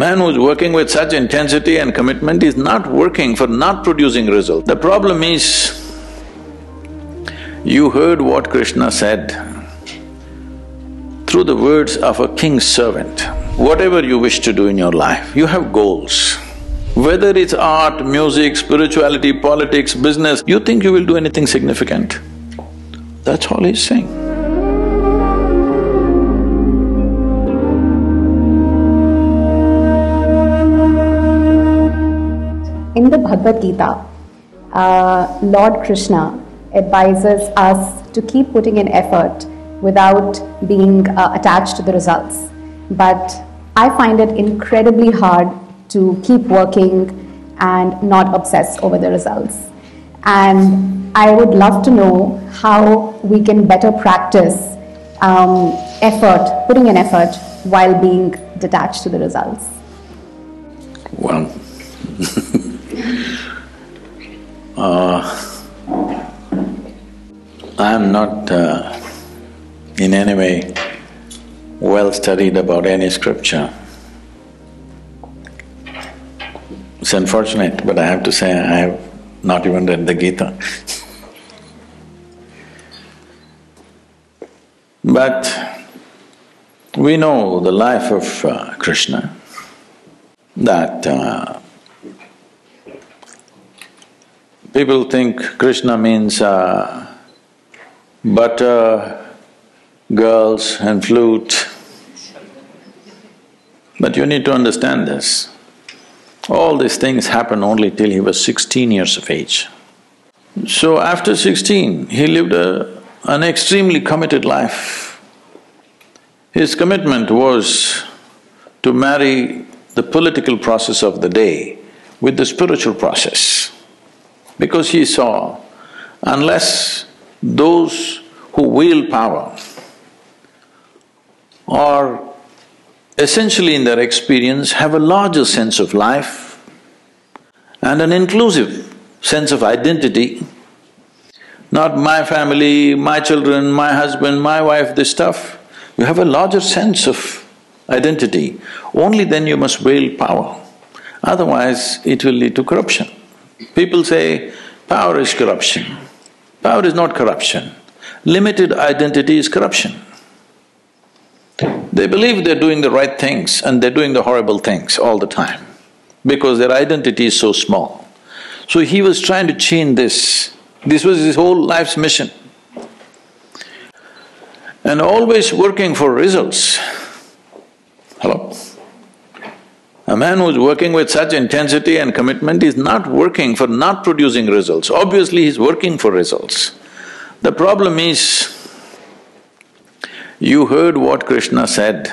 man who's working with such intensity and commitment is not working for not producing result. The problem is, you heard what Krishna said through the words of a king's servant. Whatever you wish to do in your life, you have goals. Whether it's art, music, spirituality, politics, business, you think you will do anything significant. That's all he's saying. Bhagavad Gita, uh, Lord Krishna advises us to keep putting in effort without being uh, attached to the results. But I find it incredibly hard to keep working and not obsess over the results. And I would love to know how we can better practice um, effort, putting in effort while being detached to the results. Well, uh, I am not uh, in any way well studied about any scripture. It's unfortunate, but I have to say I have not even read the Gita. but we know the life of uh, Krishna, that uh, People think Krishna means uh, butter, girls and flute. But you need to understand this. All these things happened only till he was sixteen years of age. So after sixteen, he lived a, an extremely committed life. His commitment was to marry the political process of the day with the spiritual process because he saw unless those who wield power are essentially in their experience have a larger sense of life and an inclusive sense of identity, not my family, my children, my husband, my wife, this stuff, you have a larger sense of identity, only then you must wield power. Otherwise, it will lead to corruption. People say, power is corruption. Power is not corruption. Limited identity is corruption. They believe they're doing the right things and they're doing the horrible things all the time because their identity is so small. So he was trying to change this. This was his whole life's mission. And always working for results. Hello? A man who's working with such intensity and commitment is not working for not producing results. Obviously, he's working for results. The problem is, you heard what Krishna said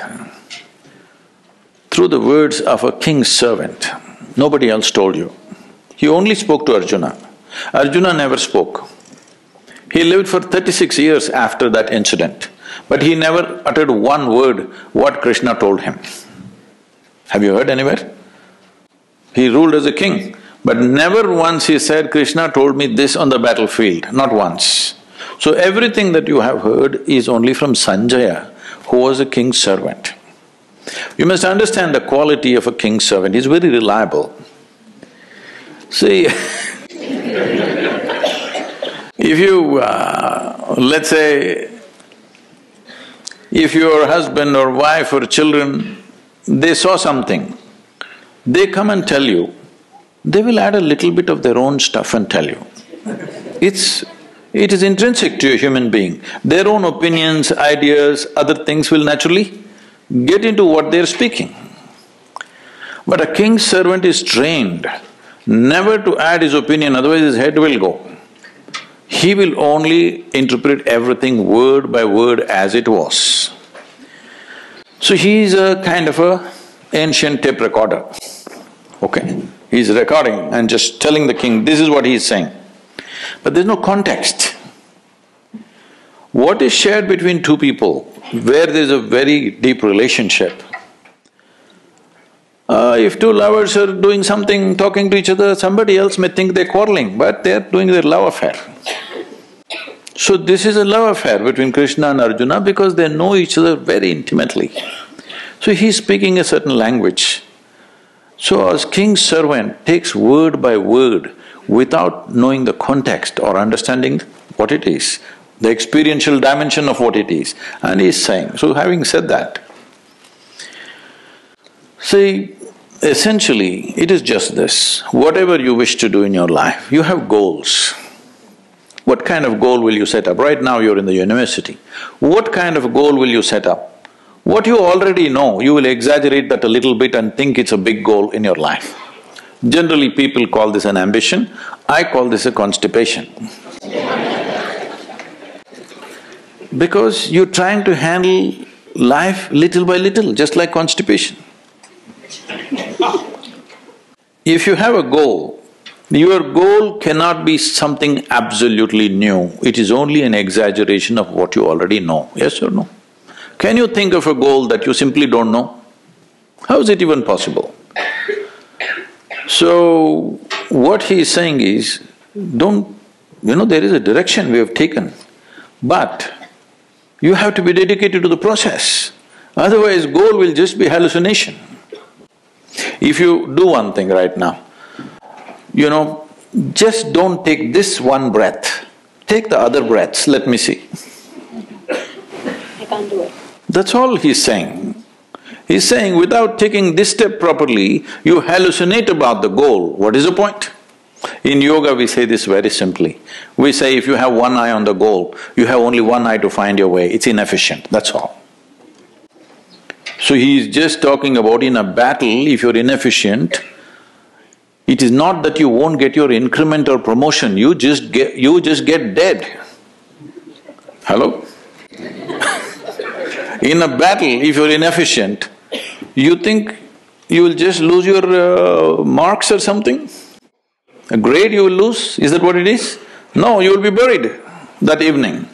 through the words of a king's servant. Nobody else told you. He only spoke to Arjuna. Arjuna never spoke. He lived for thirty-six years after that incident, but he never uttered one word what Krishna told him. Have you heard anywhere? He ruled as a king, but never once he said, Krishna told me this on the battlefield, not once. So everything that you have heard is only from Sanjaya, who was a king's servant. You must understand the quality of a king's servant, he's very reliable. See if you… Uh, let's say, if your husband or wife or children they saw something, they come and tell you, they will add a little bit of their own stuff and tell you. It's… it is intrinsic to a human being. Their own opinions, ideas, other things will naturally get into what they're speaking. But a king's servant is trained never to add his opinion, otherwise his head will go. He will only interpret everything word by word as it was. So he is a kind of a ancient tape recorder, okay? He's recording and just telling the king, this is what he is saying. But there's no context. What is shared between two people where there's a very deep relationship, uh, if two lovers are doing something, talking to each other, somebody else may think they're quarreling, but they're doing their love affair. So this is a love affair between Krishna and Arjuna because they know each other very intimately. So he's speaking a certain language, So as king's servant takes word by word without knowing the context or understanding what it is, the experiential dimension of what it is, and he's saying, so having said that, see, essentially it is just this, whatever you wish to do in your life, you have goals. What kind of goal will you set up? Right now you're in the university. What kind of goal will you set up? What you already know, you will exaggerate that a little bit and think it's a big goal in your life. Generally, people call this an ambition, I call this a constipation. because you're trying to handle life little by little, just like constipation. if you have a goal, your goal cannot be something absolutely new, it is only an exaggeration of what you already know, yes or no? Can you think of a goal that you simply don't know? How is it even possible? So, what he is saying is, don't… you know, there is a direction we have taken, but you have to be dedicated to the process, otherwise goal will just be hallucination. If you do one thing right now, you know, just don't take this one breath, take the other breaths, let me see. I can't do it. That's all he's saying. He's saying without taking this step properly, you hallucinate about the goal, what is the point? In yoga we say this very simply. We say if you have one eye on the goal, you have only one eye to find your way, it's inefficient, that's all. So he is just talking about in a battle, if you're inefficient, it is not that you won't get your increment or promotion, you just get… you just get dead. Hello? In a battle, if you're inefficient, you think you will just lose your uh, marks or something? A grade you will lose, is that what it is? No, you will be buried that evening.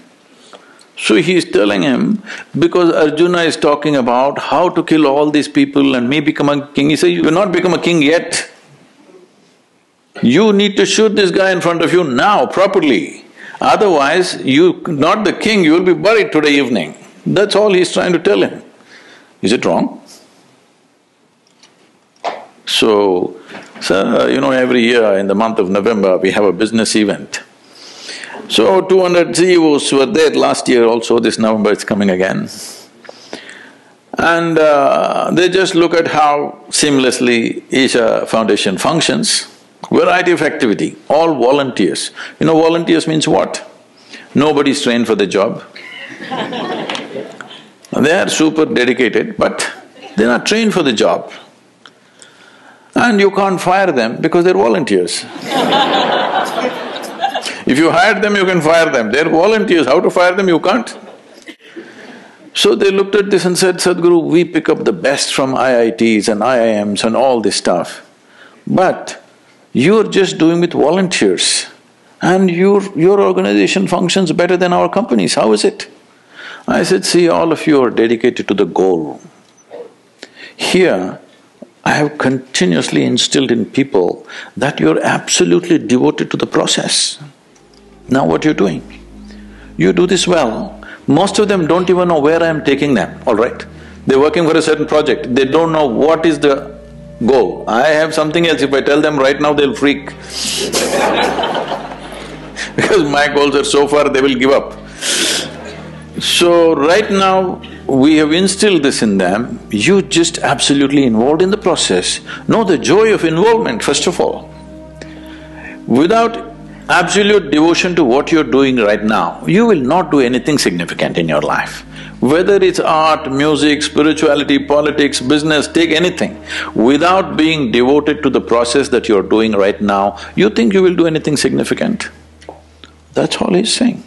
So he is telling him, because Arjuna is talking about how to kill all these people and me become a king, he says, you will not become a king yet. You need to shoot this guy in front of you now, properly. Otherwise, you… not the king, you will be buried today evening. That's all he's trying to tell him. Is it wrong? So, so, you know, every year in the month of November, we have a business event. So, 200 CEOs were there last year also, this November it's coming again. And uh, they just look at how seamlessly Isha Foundation functions, variety of activity, all volunteers. You know, volunteers means what? Nobody's trained for the job. They are super dedicated, but they're not trained for the job. And you can't fire them because they're volunteers. if you hire them, you can fire them. They're volunteers, how to fire them, you can't. So they looked at this and said, Sadhguru, we pick up the best from IITs and IIMs and all this stuff. But you're just doing with volunteers and your, your organization functions better than our companies, how is it? I said, see, all of you are dedicated to the goal. Here, I have continuously instilled in people that you're absolutely devoted to the process. Now what you're doing? You do this well. Most of them don't even know where I'm taking them, all right? They're working for a certain project, they don't know what is the goal. I have something else, if I tell them right now, they'll freak because my goals are so far, they will give up. So right now, we have instilled this in them, you just absolutely involved in the process. Know the joy of involvement, first of all. Without absolute devotion to what you're doing right now, you will not do anything significant in your life. Whether it's art, music, spirituality, politics, business, take anything. Without being devoted to the process that you're doing right now, you think you will do anything significant? That's all he's saying.